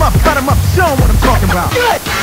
him up, cut up, show what I'm talking about.